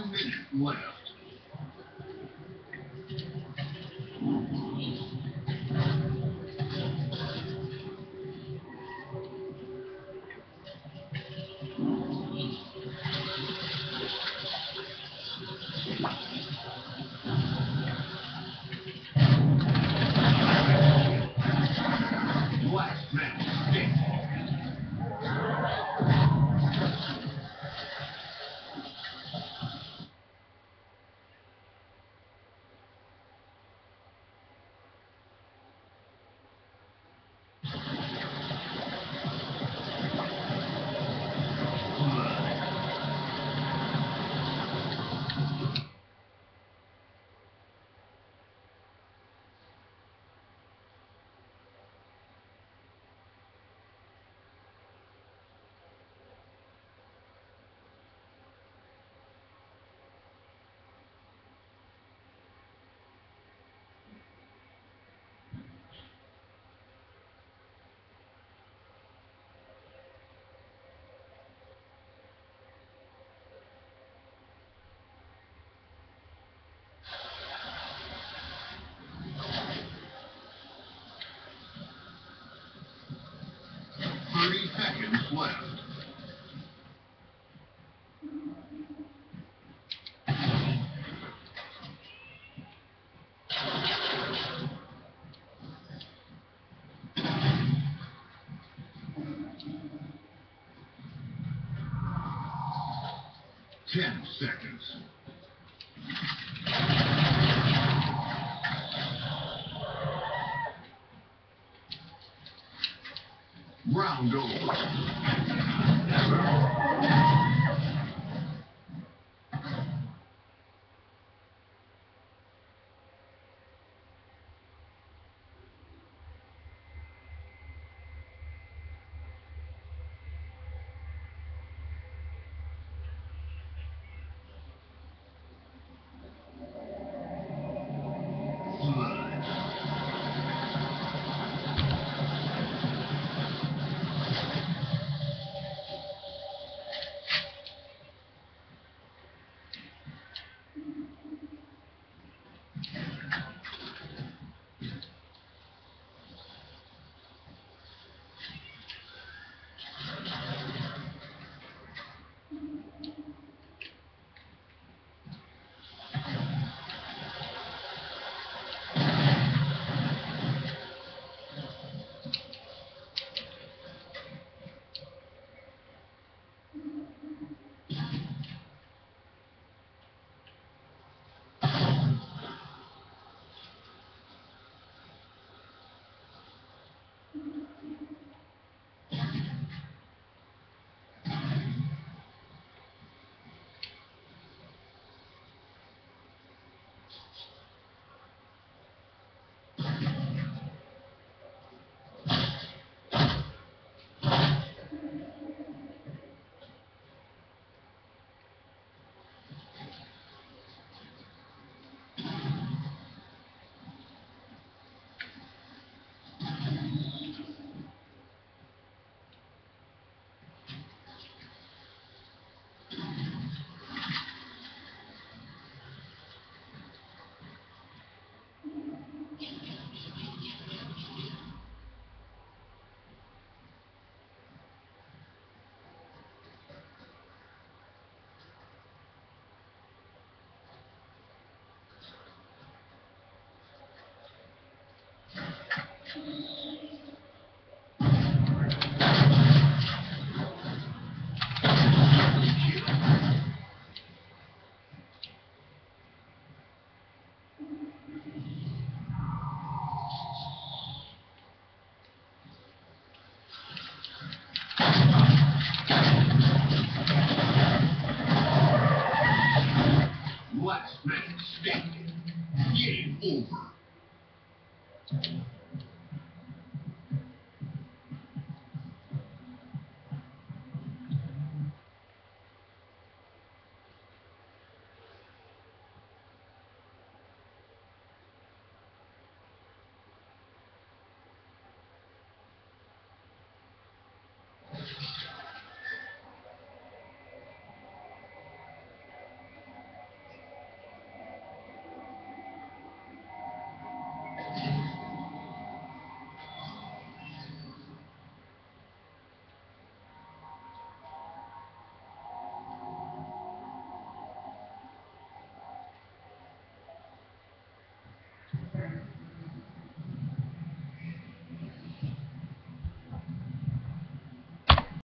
One minute. Ten seconds. Round over.